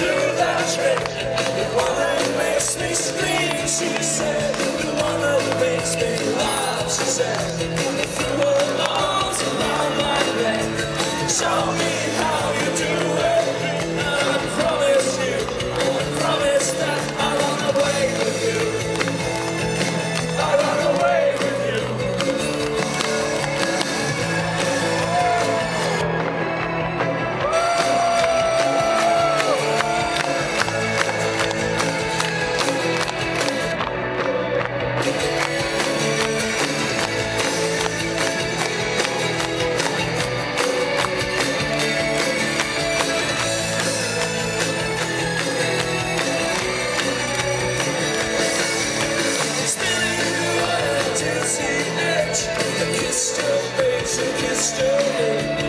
do that trick. The one that makes me scream, she said. The one that makes me laugh, she said. If you were around my neck, yesterday.